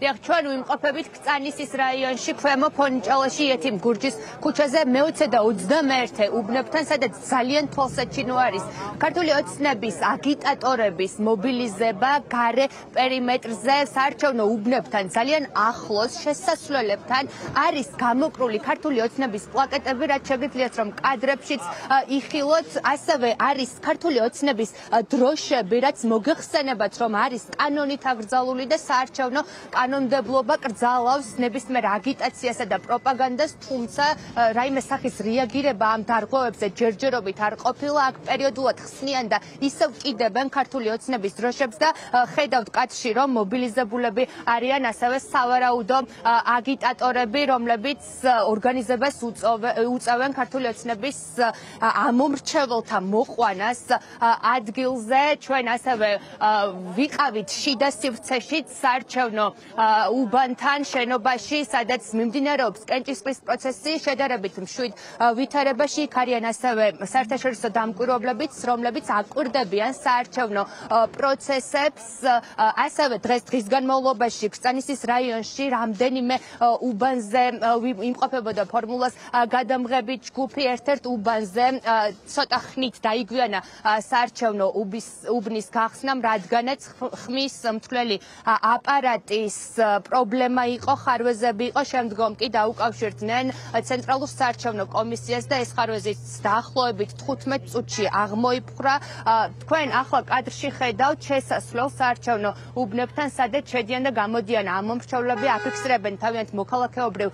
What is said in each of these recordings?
დიახ, ჩვენ ვიმყოფებით კწანისის რაიონში, ქვემო ფონჭალაში, ეთიმ გურჯის ქუჩაზე მე-20 და 21 უბნებთან, სადაც ძალიან თვალსაჩინო არის. ქართული ოცნების აგიტატორების მობილიზება გარე პერიმეტრზე, საარჩევნო უბნებთან ძალიან ახლოს შესასვლელებთან არის გამოკრული ქართული ოცნების პლაკეტები, რაც შეგვიძლიათ რომ კადრებშიც იხილოთ, ასევე არის ქართული ოცნების დროშები, რაც მოგეხსენებათ რომ არის კანონით აკრძალული და საარჩევნო კანონით კანონმდებლობა კრძალავს ნებისმიერ აგიტაციასა და პროპაგანდას, თუმცა რაიმე სახის რეაგირება ამ დარღვევებზე ჯერჯერობით არ ყოფილა, აქ პერიოდულად ხსნიან და ისევ კიდებენ ქართული ოცნების დროშებს და ხედავთ კაცში, რომ მობილიზებულები არიან ასევე სავარაუდო აგიტატორები, რომლებიც ორგანიზებას უწევენ ქართული ოცნების ამომრჩეველთა მოყვანას ადგილზე. ჩვენ ასევე ვიყავით შიდა სივრცეში საარჩევნო უბანთან შენობაში, სადაც მიმდინარეობს კენჭისყრის პროცესი, შედარებით მშვიდ ვითარებაში იქ არიან ასევე საერთაშორისო დამკვირვებლებიც, რომლებიც აკვირდებიან საარჩევნო პროცესებს. ასევე დღეს დღის განმავლობაში კრწანისის რაიონში რამდენიმე უბანზე იმყოფებოდა ფორმულას გადამღები ჯგუფი ერთ-ერთ უბანზე ცოტა ხნით დაიგვიანა საარჩევნო უბნის გახსნამ, რადგანაც ხმის მთლელი აპარატის პრობლემა იყო, ხარვეზები იყო, შემდგომ კი დაუკავშირდნენ ცენტრალურ საარჩევნო კომისიას და ეს ხარვეზიც დაახლოებით 15 წუთში აღმოიფხვრა. თქვენ ახლა კადრში ხედავთ შესასვლელ საარჩევნო უბნებთან, სადაც შედიან და გამოდიან ამომრჩევლები, აფიქსირებენ თავიანთ მოქალაქეობრივ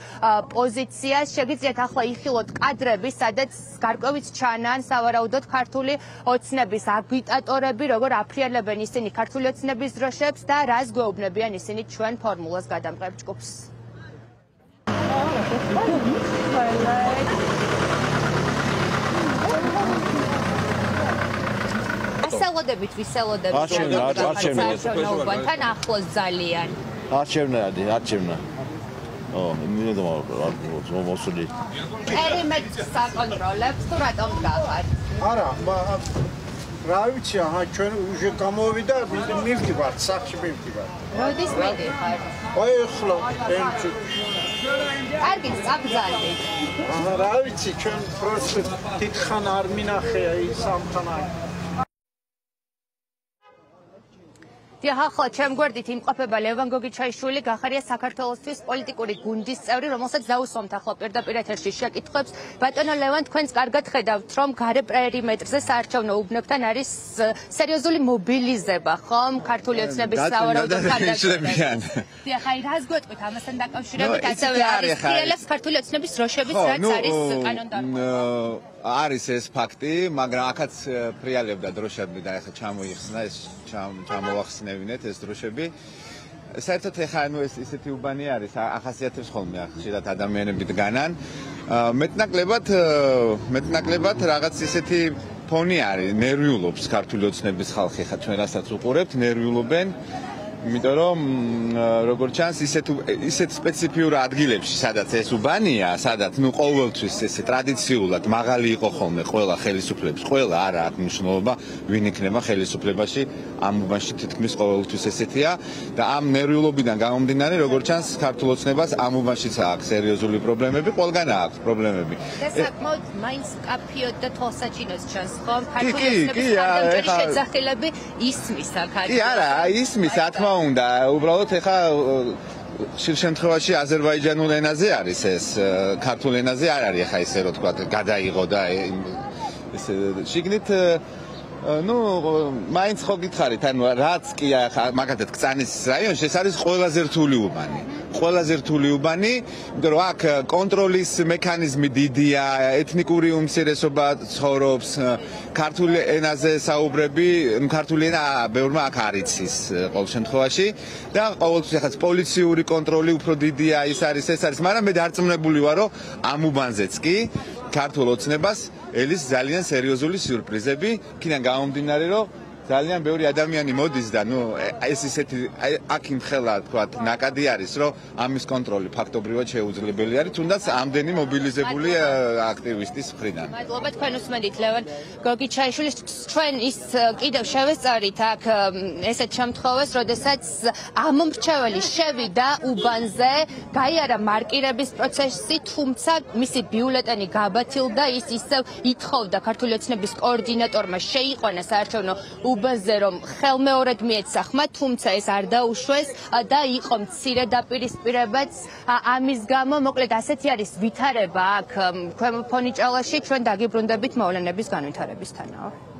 პოზიციას. შეგიძლიათ ახლა იხილოთ კადრები, სადაც გარკვევით ჩანან სავარაუდოდ ქართული ოცნების აგიტატორები, როგორ აფრიალებენ ისინი ქართული ოცნების დროშებს და რას გვეუბნებიან ისინი ჩვენ ფორმულას გადამყრებ ჯგუფს. ასალოდებით ვისელოდებით არჩევნებთან ახლოს ძალიან. არჩევნადი, არჩევნა. ო, მინდო მოსული. პერიმეტრს საკონტროლებს თუ რატომ გახარ? არა, რა ვიცი, აჰა, ჩვენ უშე გამოვიდა, მივდივართ, სახში მივდივართ. როდის მიდიხარ? აი, ახლა ენჩი. კარგი, წაბძალდი. აჰა, რა ვიცი, ჩვენ პროსტ თითხან არ მინახე აი სამთანაა. დიახ, ახლა ჩემ გვერდით იმყოფება ლევან გოგიჩაიშვილი, გახარია საქართველოსთვის პოლიტიკური გუნდის წევრი, რომელსაც დაუსვამთ ახლა პირდაპირ ეთერში შეკითხვებს. ბატონო ლევან, თქვენს კარგად ხედავთ, რომ გარე პერიმეტრზე საარჩევნო უბნებთან არის სერიოზული მობილიზება, ხომ? ქართული ოცნების სავარაუდო თანამდებობიდან. დიახ, აი რას გვეტყვით ამასთან დაკავშირებით, ასევე არის ფიელებს ქართული ოცნების დროშების რაც არის კანონდარბო. არის ეს ფაქტი, მაგრამ ახაც ფრიალებდა დროშები და ახლა ჩამოიხსნა ეს ჩამოახსნევინეთ ეს დროშები. საერთოდ ეხა ანუ ეს ისეთი უბანი არის, ახასიათებს ხოლმე ახშირად ადამიანები დგანან. მეტნაკლებად მეტნაკლებად რაღაც ისეთი ფონი არის, ნერვიულობს ქართული ოცნების ხალხი, ხა ჩვენ რასაც უყურებთ, ნერვიულობენ. იმიტომ რომ როგორც ჩანს ისეთ ისეთ სპეციფიურ ადგილებში სადაც ეს უბანია სადაც ნუ ყოველთვის ესე ტრადიციულად მაღალი იყო ხოლმე ყველა ხელისუფლების ყველა არა აქვს მნიშვნელობა ვინ იქნება ხელისუფლებაში ამ უბანში თითქმის ყოველთვის ესეთია და ამ ნერვიულობიდან გამომდინარე როგორც ჩანს ქართულოცნებას ამ უბანშიც აქვს სერიოზული პრობლემები ყველგან აქვს პრობლემები. და საკმაოდ მაინც კაფიოდ და თვალსაჩინოს ჩანს ხომ? ქართულოცნების შეძახილები ისმის აქ კი არა ისმის რა თქმა უნდა, უბრალოდ ეხა შილ შემთხვევაში აზერბაიჯანულ ენაზე არის ეს, ქართულ ენაზე არ არის ეხა ისე რომ თქვა გადაიღო და ეს შიგნით ну, მაინც ხო გითხარით, ანუ რაც კი მაგათად კწანის რაიონში ეს არის ყველაზე რთული უბანი. ყველაზე რთული უბანი, იმიტომ რომ აქ კონტროლის მექანიზმი დიდია, ეთნიკური უმცირესობა ცხოვრობს, ქართული ენაზე საუბრები, ქართული ენა ბევრმა აქ არიცის ყოველ შემთხვევაში და ყოველთვის ახაც პოლიციური კონტროლი უფრო დიდია, ის არის, ეს არის, მაგრამ მე დარწმუნებული ვარ, რომ ამ უბანზეც კი ქართულ ოცნებას ელის ძალიან სერიოზული სიურპრიზები, იქიდან გამომდინარე, რომ ძალიან ბევრი ადამიანი მოდის და ნუ ეს ისეთი აი, აქ იმხელა თქვა ნაკადი არის რომ ამის კონტროლი ფაქტობრივად შეუძლებელი არის თუნდაც ამდენი მობილიზებული ა, აქტივისტის მხრიდან მადლობა თქვენ უსმენთ ლევან გოგიჩაიშვილი ჩვენ ის እ, კიდევ შევესწარით აქ ըմ, ესეთ შემთხვევას, როდესაც ამ მრჩეველი შევიდა უბანზე, გაიარა მარკირების პროცესი, თუმცა მისი ბიულეტენი გაბათილდა, ის ისევ ითხოვდა ქართული ოცნების კოორდინატორმა შეიყვანა საარჩევნო უბანზე, რომ ხელმეორედ მიეცა ხმა, თუმცა ეს არ დაუშვეს და იყო მცირე დაპირისპირებაც ამის გამო, მოკლედ ასეთი არის ვითარება აქ ქვემო ფონიჭალაში, ჩვენ დაგიბრუნდებით მოვლენების განვითარებისთანავე.